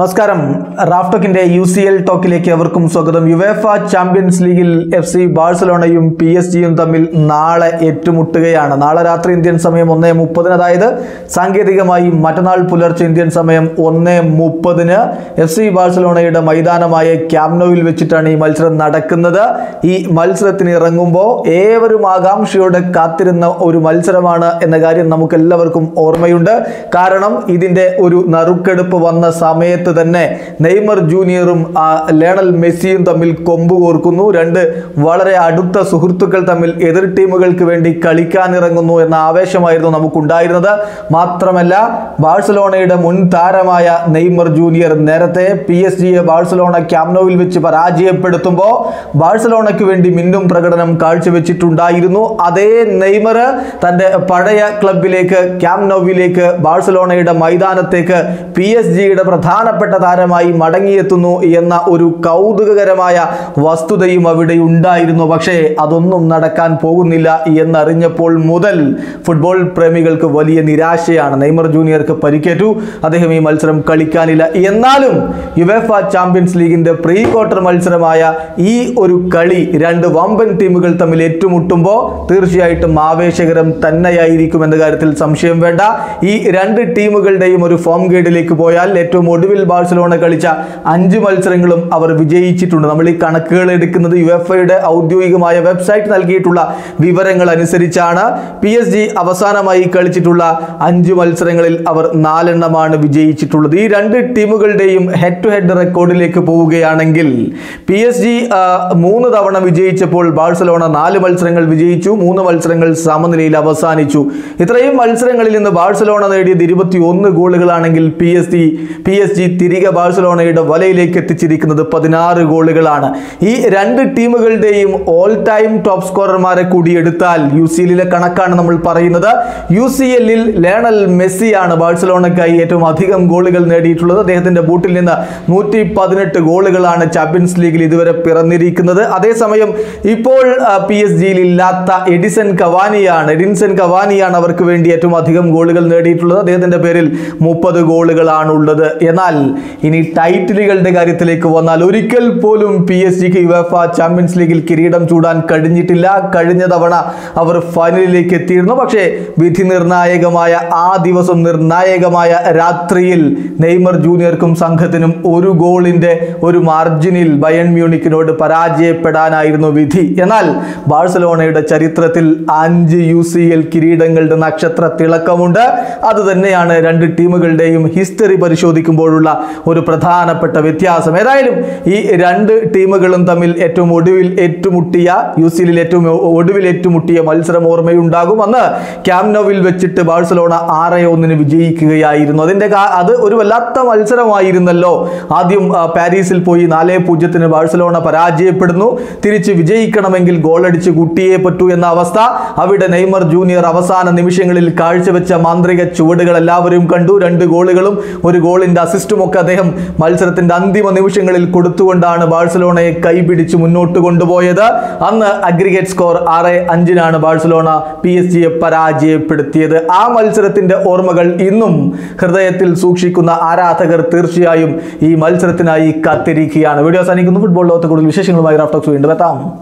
നമസ്കാരം. റാഫ്ടോക്കിന്റെ U C L ടോക്കിലേക്ക് അവർക്കും സ്വാഗതം. യുവേഫ ചാമ്പ്യൻസ് ലീഗിൽ എഫ് സി ബാഴ്സലോണയും പി എസ് ജിയും തമ്മിൽ നാളെ ഏറ്റുമുട്ടുകയാണ്. നാളെ രാത്രി ഇന്ത്യൻ സമയം ഒന്നേ മുപ്പതിന് അതായത് സാങ്കേതികമായി മറ്റന്നാൾ പുലർച്ചെ ഇന്ത്യൻ സമയം ഒന്നേ മുപ്പതിന് എഫ് സി ബാഴ്സലോണയുടെ മൈതാനമായ ക്യാമ്നോയിൽ വെച്ചിട്ടാണ് ഈ മത്സരം നടക്കുന്നത്. ഈ മത്സരത്തിന് ഇറങ്ങുമ്പോൾ ഏവരും ആകാംക്ഷയോടെ കാത്തിരുന്ന ഒരു മത്സരമാണ് എന്ന കാര്യം നമുക്ക് എല്ലാവർക്കും ഓർമ്മയുണ്ട്. കാരണം ഇതിന്റെ ഒരു നറുക്കെടുപ്പ് വന്ന സമയത്ത് തന്നെ നെയ്മർ ജൂനിയറും ആ, ലയണൽ മെസ്സിയും തമ്മിൽ കൊമ്പ് കോർക്കുന്നു. രണ്ട് വളരെ അടുത്ത സുഹൃത്തുക്കൾ തമ്മിൽ എതിർ ടീമുകൾക്ക് വേണ്ടി കളിക്കാനിറങ്ങുന്നു എന്ന ആവേശമായിരുന്നു നമുക്കുണ്ടായിരുന്നത്. മാത്രമല്ല ബാഴ്സലോണയുടെ മുൻ താരമായ നെയ്മർ ജൂനിയർ നേരത്തെ പി എസ് ജിയെ ബാഴ്സലോണ ക്യാമ്നോവിൽ വെച്ച് പരാജയപ്പെടുത്തുമ്പോൾ ബാഴ്സലോണയ്ക്ക് വേണ്ടി മിന്നും പ്രകടനം കാഴ്ചവെച്ചിട്ടുണ്ടായിരുന്നു. അതേ നെയ്മർ തന്റെ പഴയ ക്ലബിലേക്ക് ക്യാമ്നോവിലേക്ക് ബാഴ്സലോണയുടെ മൈതാനത്തേക്ക് പി എസ് ജിയുടെ പ്രധാനപ്പെട്ട താരമായി മടങ്ങിയെത്തുന്നു എന്ന ഒരു കൗതുകകരമായ വസ്തുതയും അവിടെ ഉണ്ടായിരുന്നു. പക്ഷേ അതൊന്നും നടക്കാൻ പോകുന്നില്ല എന്നറിഞ്ഞപ്പോൾ മുതൽ ഫുട്ബോൾ പ്രേമികൾക്ക് വലിയ നിരാശയാണ്. നെയ്മർ ജൂനിയർക്ക് പരിക്കേറ്റു. അദ്ദേഹം ഈ മത്സരം കളിക്കാനില്ല. എന്നാലും യുവേഫ ചാമ്പ്യൻസ് ലീഗിന്റെ പ്രീ ക്വാർട്ടർ മത്സരമായ ഈ ഒരു കളി രണ്ട് വമ്പൻ ടീമുകൾ തമ്മിൽ ഏറ്റുമുട്ടുമ്പോൾ തീർച്ചയായിട്ടും ആവേശകരം തന്നെയായിരിക്കും എന്ന കാര്യത്തിൽ സംശയം വേണ്ട. ഈ രണ്ട് ടീമുകളുടെയും ഒരു ഫോം ഗേഡിലേക്ക് പോയാൽ ഏറ്റവും ഒടുവിൽ ബാഴ്സലോണ കളിച്ച അഞ്ച് മത്സരങ്ങളും അവർ വിജയിച്ചിട്ടുണ്ട്. നമ്മൾ ഈ കണക്കുകൾ എടുക്കുന്നത് യു എഫ് ഐയുടെ ഔദ്യോഗികമായ വെബ്സൈറ്റ് നൽകിയിട്ടുള്ള വിവരങ്ങൾ അനുസരിച്ചാണ്. പി എസ് ജി അവസാനമായി കളിച്ചിട്ടുള്ള അഞ്ച് മത്സരങ്ങളിൽ അവർ നാലെണ്ണമാണ് വിജയിച്ചിട്ടുള്ളത്. ഈ രണ്ട് ടീമുകളുടെയും ഹെഡ് ടു ഹെഡ് റെക്കോർഡിലേക്ക് പോവുകയാണെങ്കിൽ പി എസ് ജി മൂന്ന് തവണ വിജയിച്ചപ്പോൾ ബാഴ്സലോണ നാല് മത്സരങ്ങൾ വിജയിച്ചു മൂന്ന് മത്സരങ്ങൾ സമനിലയിൽ അവസാനിച്ചു. ഇത്രയും മത്സരങ്ങളിൽ നിന്ന് ബാഴ്സലോണ നേടിയത് ഇരുപത്തി ഒന്ന് ഗോളുകളാണെങ്കിൽ P S G P S G തിരികെ ബാഴ്സലോണയുടെ വലയിലേക്ക് എത്തിച്ചിരിക്കുന്നത് പതിനാറ് ഗോളുകളാണ്. ഈ രണ്ട് ടീമുകളുടെയും ഓൾ ടൈം ടോപ്പ് സ്കോറർമാരെ കൂടി എടുത്താൽ യു സി എല്ലിലെ കണക്കാണ് നമ്മൾ പറയുന്നത്. യു സി എല്ലിൽ ലേണൽ മെസ്സിയാണ് ബാഴ്സലോണയ്ക്കായി ഏറ്റവും അധികം ഗോളുകൾ നേടിയിട്ടുള്ളത്. അദ്ദേഹത്തിന്റെ ബൂട്ടിൽ നിന്ന് നൂറ്റി പതിനെട്ട് ഗോളുകളാണ് ചാമ്പ്യൻസ് ലീഗിൽ ഇതുവരെ പിറന്നിരിക്കുന്നത്. അതേസമയം ഇപ്പോൾ പി എസ് ജിയിൽ ഇല്ലാത്ത എഡിസൺ കവാനിയാണ് എഡിൻസൺ കവാനിയാണ് അവർക്ക് വേണ്ടി ഏറ്റവും അധികം ഗോളുകൾ നേടിയിട്ടുള്ളത്. അദ്ദേഹത്തിന്റെ പേരിൽ മുപ്പത് ഗോളുകളാണ് ഉള്ളത് എന്നാൽ ഇനി ടൈറ്റിലുകളുടെ കാര്യത്തിലേക്ക് വന്നാൽ ഒരിക്കൽ പോലും പി എസ് ജിക്ക് യുവഫ ചാമ്പ്യൻസ് ലീഗിൽ കിരീടം ചൂടാൻ കഴിഞ്ഞിട്ടില്ല. കഴിഞ്ഞ തവണ അവർ ഫൈനലിലേക്ക് എത്തിയിരുന്നു. പക്ഷേ വിധി നിർണായകമായ ആ ദിവസം നിർണായകമായ രാത്രിയിൽ നെയ്മർ ജൂനിയർക്കും സംഘത്തിനും ഒരു ഗോളിന്റെ ഒരു മാർജിനിൽ ബയൺ മ്യൂണിക്കിനോട് പരാജയപ്പെടാനായിരുന്നു വിധി. എന്നാൽ ബാഴ്സലോണയുടെ ചരിത്രത്തിൽ അഞ്ച് യു സി എൽ കിരീടങ്ങളുടെ നക്ഷത്ര തിളക്കമുണ്ട്. അത് തന്നെയാണ് രണ്ട് ടീമുകളുടെയും ഹിസ്റ്ററി പരിശോധിക്കുമ്പോഴുള്ള ഒരു പ്രധാനപ്പെട്ട വ്യത്യാസം. ഏതായാലും ഈ രണ്ട് ടീമുകളും തമ്മിൽ ഏറ്റവും ഒടുവിൽ ഏറ്റുമുട്ടിയ യു സി എല്ലിൽ ഏറ്റവും ഒടുവിൽ ഏറ്റുമുട്ടിയ മത്സരം ഓർമ്മയുണ്ടാകും. അന്ന് ക്യാംനോവിൽ വെച്ചിട്ട് ബാഴ്സലോണ ആറ് ഒന്നിന് വിജയിക്കുകയായിരുന്നു. അതിന്റെ അത് ഒരു വല്ലാത്ത മത്സരമായിരുന്നല്ലോ. ആദ്യം പാരീസിൽ പോയി നാല് പൂജ്യത്തിന് ബാഴ്സലോണ പരാജയപ്പെടുന്നു. തിരിച്ച് വിജയിക്കണമെങ്കിൽ ഗോളടിച്ച് കുട്ടിയെ പറ്റൂ എന്ന അവസ്ഥ. അവിടെ നെയ്മർ ജൂനിയർ അവസാന നിമിഷങ്ങളിൽ കാഴ്ചവെച്ച മാന്ത്രിക ചുവടുകൾ എല്ലാവരും കണ്ടു. രണ്ട് ഗോളുകളും ഒരു ഗോളിന്റെ അസിസ്റ്റും ഒക്കെ അദ്ദേഹം മത്സരത്തിന്റെ അന്തിമ നിമിഷങ്ങളിൽ കൊടുത്തുകൊണ്ടാണ് ബാഴ്സലോണയെ കൈപിടിച്ച് മുന്നോട്ട് കൊണ്ടുപോയത്. അന്ന് അഗ്രിഗേറ്റ് സ്കോർ ആറ് അഞ്ചിനാണ് ബാഴ്സലോണ പി എസ് ജിയെ പരാജയപ്പെടുത്തിയത്. ആ മത്സരത്തിന്റെ ഓർമ്മകൾ ഇന്നും ഹൃദയത്തിൽ സൂക്ഷിക്കുന്ന ആരാധകർ തീർച്ചയായും ഈ മത്സരത്തിനായി കാത്തിരിക്കുകയാണ്. വീഡിയോ അവസാനിക്കുന്നു. ഫുട്ബോൾ ലോകത്ത് കൂടുതൽ വിശേഷങ്ങളുമായി റാഫ്റ്റോക്സ് വീണ്ടും എത്താം.